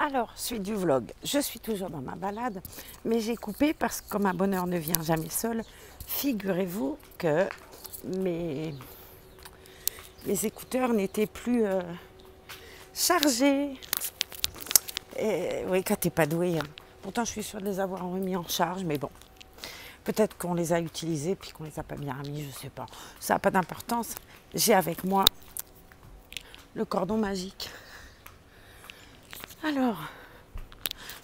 Alors, suite du vlog, je suis toujours dans ma balade, mais j'ai coupé parce que comme un bonheur ne vient jamais seul, figurez-vous que mes, écouteurs n'étaient plus euh, chargés. Et, oui, quand t'es pas doué. hein. Pourtant, je suis sûre de les avoir remis en charge, mais bon. Peut-être qu'on les a utilisés puis qu'on les a pas bien remis, je sais pas. Ça n'a pas d'importance. J'ai avec moi le cordon magique. Alors,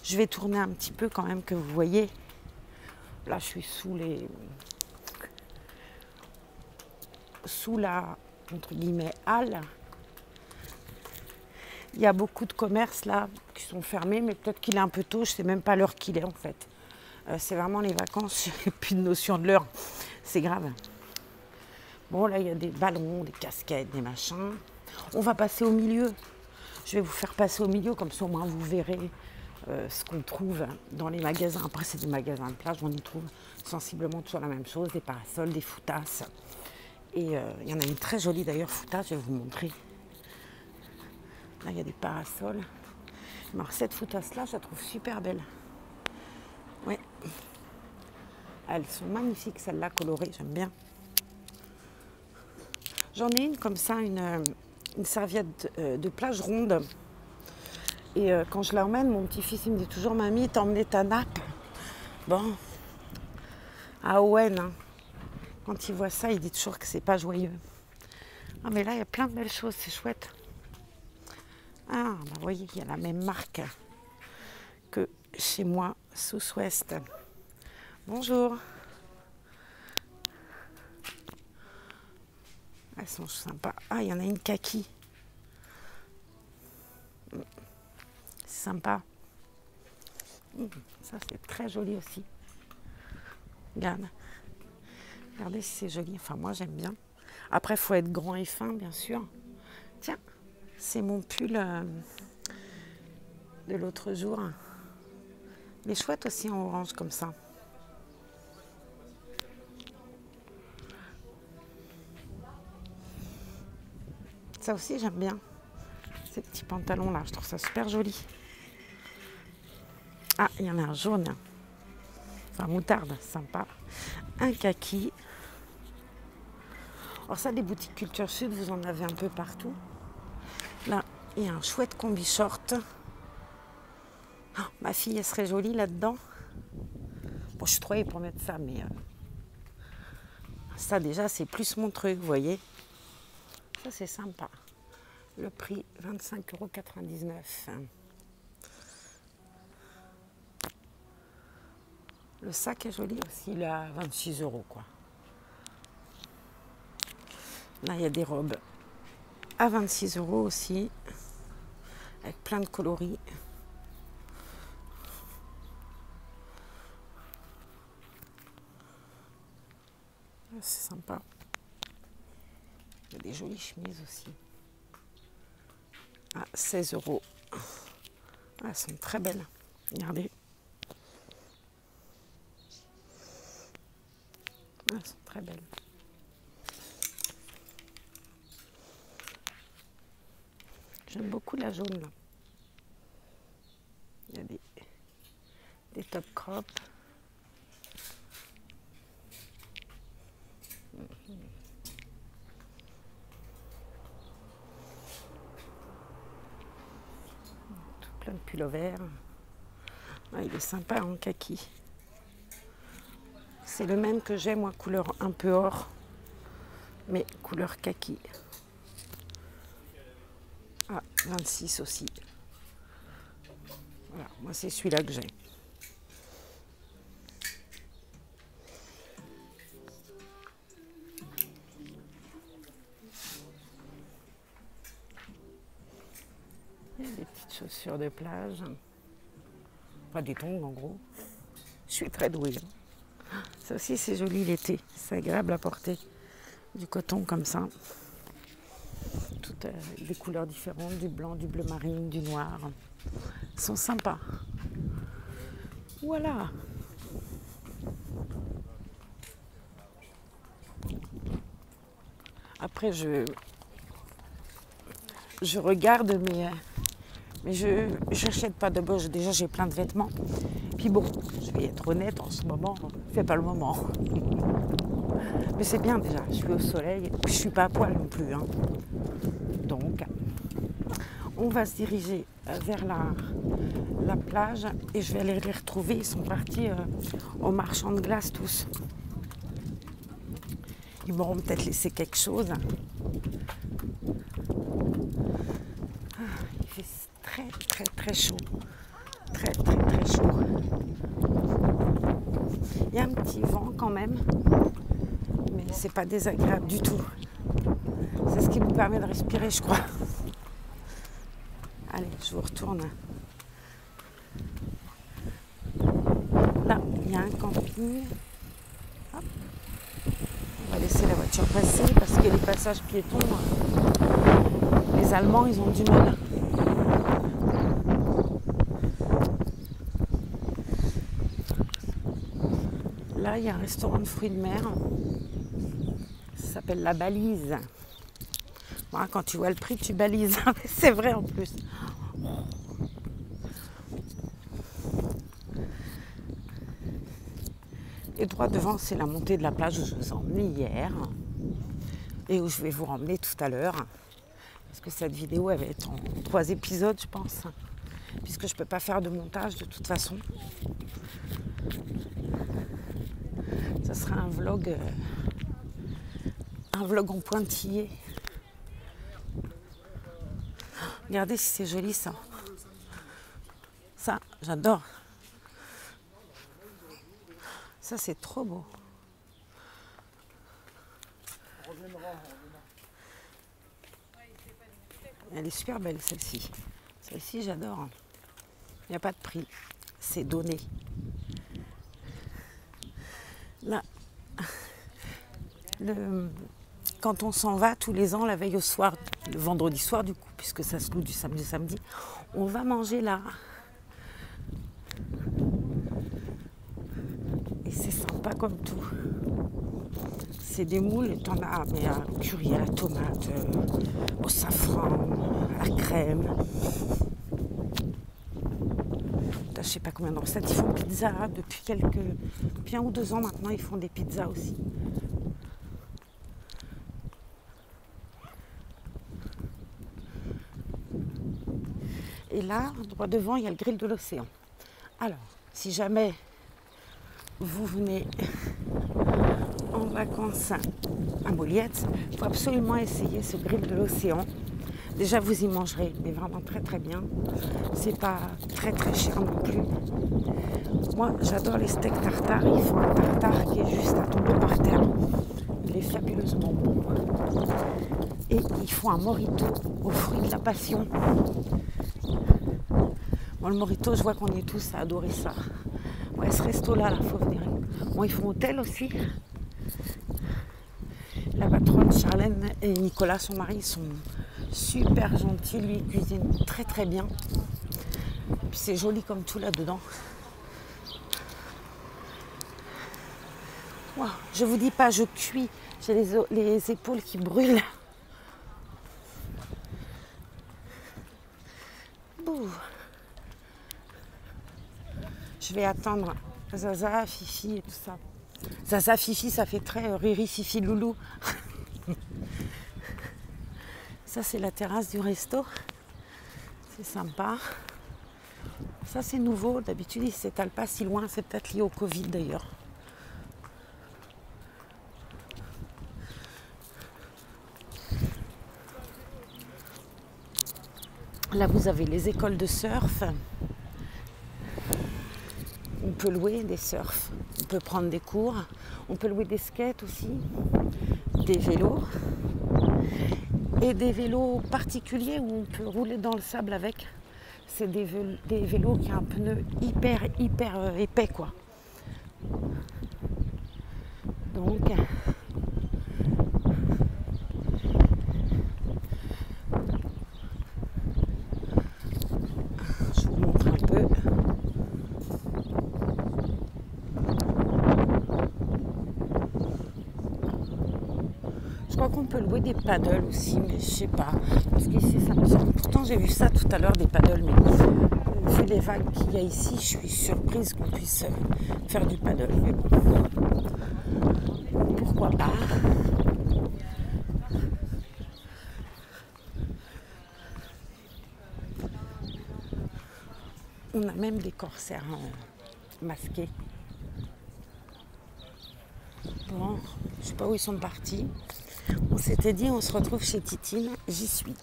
je vais tourner un petit peu quand même que vous voyez. Là, je suis sous les. sous la, entre guillemets, halle. Il y a beaucoup de commerces là qui sont fermés, mais peut-être qu'il est un peu tôt, je ne sais même pas l'heure qu'il est en fait. Euh, c'est vraiment les vacances, j'ai plus de notion de l'heure. C'est grave. Bon, là, il y a des ballons, des casquettes, des machins. On va passer au milieu. Je vais vous faire passer au milieu, comme ça au moins vous verrez euh, ce qu'on trouve dans les magasins. Après, c'est des magasins de plage, on y trouve sensiblement toujours la même chose, des parasols, des foutasses. Et euh, il y en a une très jolie d'ailleurs, foutasse, je vais vous montrer. Là, il y a des parasols. Alors, cette foutasse-là, je la trouve super belle. Ouais. Elles sont magnifiques, celles-là, colorées, j'aime bien. J'en ai une comme ça, une, euh, une serviette euh, de plage ronde. Et euh, quand je l'emmène, mon petit-fils il me dit toujours Mamie, t'as emmené ta nappe Bon. À Owen, hein. quand il voit ça, il dit toujours que c'est pas joyeux. Ah, mais là, il y a plein de belles choses, c'est chouette. Ah, bah, vous voyez, il y a la même marque que chez moi, sous Ouest. Bonjour. Elles sont sympas. Ah, il y en a une kaki. C'est sympa. Ça, c'est très joli aussi. Regarde. Regardez si c'est joli. Enfin, moi, j'aime bien. Après, il faut être grand et fin, bien sûr. Tiens, c'est mon pull euh, de l'autre jour. Est chouette aussi en orange comme ça. Ça aussi, j'aime bien. Ces petits pantalons-là, je trouve ça super joli. Ah, il y en a un jaune. Enfin, moutarde, sympa. Un kaki. Alors ça, des boutiques Culture Sud, vous en avez un peu partout. Là, il y a un chouette combi short. Ah, ma fille, elle serait jolie là-dedans. Bon, je suis trop pour mettre ça, mais... euh, ça, déjà, c'est plus mon truc, vous voyez. Ça, c'est sympa. Le prix, 25,99 euros. Le sac est joli aussi, il est à 26 euros, quoi. Là, il y a des robes à 26 euros aussi, avec plein de coloris. Ah, C'est sympa. Des jolies chemises aussi. À 16 euros. Ah, elles sont très belles. Regardez. Ah, elles sont très belles. J'aime beaucoup la jaune là. Il y a des, des top crop. Plein de. Ah, il est sympa en kaki. C'est le même que j'ai moi, couleur un peu or, mais couleur kaki. Ah, 26 aussi. Voilà, moi c'est celui-là que j'ai. Chaussures de plage. Pas des tongs en gros. Je suis très douée. hein. Ça aussi c'est joli l'été. C'est agréable à porter. Du coton comme ça toutes euh, des couleurs différentes, du blanc, du bleu marine, du noir. Sont sympas. Voilà. Après, je, je regarde mes, euh, Mais je n'achète pas de bosse. Déjà, j'ai plein de vêtements. Puis bon, je vais être honnête, en ce moment, c'est pas le moment. Mais c'est bien déjà, je suis au soleil. Je suis pas à poil non plus. hein. Donc, on va se diriger euh, vers la, la plage et je vais aller les retrouver. Ils sont partis euh, au marchand de glace tous. Ils m'auront peut-être laissé quelque chose. Ah, il fait très très très chaud. Très très très chaud. Il y a un petit vent quand même, mais c'est pas désagréable du tout. C'est ce qui nous permet de respirer, je crois. Allez, je vous retourne. Là, il y a un camping. On va laisser la voiture passer parce que les passages piétons, euh, les Allemands, ils ont du mal. Là, il y a un restaurant de fruits de mer. Ça s'appelle La Balise. Quand tu vois le prix, tu balises. C'est vrai en plus. Et droit devant, c'est la montée de la plage où je vous ai hier et où je vais vous ramener tout à l'heure. Parce que cette vidéo, elle va être en trois épisodes, je pense. Puisque je ne peux pas faire de montage de toute façon. Ça sera un vlog, euh, un vlog en pointillé. Regardez si c'est joli ça. Ça, j'adore. Ça, c'est trop beau. Elle est super belle celle-ci. Celle-ci, j'adore. Il n'y a pas de prix. C'est donné. Là, quand on s'en va tous les ans, la veille au soir, le vendredi soir du coup, puisque ça se loue du samedi samedi, on va manger là. Et c'est sympa comme tout. C'est des moules, t'en as mais à curry, à la tomate, euh, au safran, à la crème. Sais pas combien de recettes. Ils font pizza depuis quelques. Depuis un ou deux ans maintenant, ils font des pizzas aussi. Et là, droit devant, il y a le grill de l'océan. Alors, si jamais vous venez en vacances à Moliette, il faut absolument essayer ce grill de l'océan. Déjà, vous y mangerez, mais vraiment très très bien. C'est pas très très cher non plus. Moi, j'adore les steaks tartare. Ils font un tartare qui est juste à tomber par terre. Il est fabuleusement bon. Et ils font un morito aux fruits de la passion. Bon, le morito, je vois qu'on est tous à adorer ça. Ouais, ce resto-là, il faut venir. Bon, ils font hôtel aussi. La patronne Charlène et Nicolas, son mari, sont super gentils. Lui, cuisine très très bien. C'est joli comme tout là-dedans. Je vous dis pas, je cuis. J'ai les épaules qui brûlent. Bouh. Je vais attendre Zaza, Fifi et tout ça. Zaza, Fifi, ça fait très euh, Riri, Fifi, Loulou. c'est la terrasse du resto. C'est sympa. Ça, c'est nouveau. D'habitude, il ne s'étale pas si loin. C'est peut-être lié au Covid d'ailleurs. Là, vous avez les écoles de surf. On peut louer des surfs, on peut prendre des cours, on peut louer des skates aussi, des vélos et des vélos particuliers où on peut rouler dans le sable avec. C'est des, vél- des vélos qui ont un pneu hyper hyper euh, épais quoi. Donc je vous montre un peu. Je crois crois qu'on peut louer des paddles aussi, mais je sais pas. Parce qu'ici, ça me semble. Pourtant, j'ai vu ça tout à l'heure, des paddles, mais vu les vagues qu'il y a ici, je suis surprise qu'on puisse euh, faire du paddle. Mais pourquoi pas? On a même des corsaires masqués. Bon, je sais pas où ils sont partis. On s'était dit on se retrouve chez Titine, j'y suis.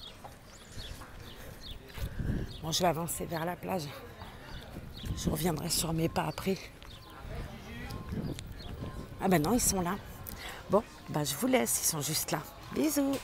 Bon, je vais avancer vers la plage. Je reviendrai sur mes pas après. Ah ben non, ils sont là. Bon, ben je vous laisse, ils sont juste là. Bisous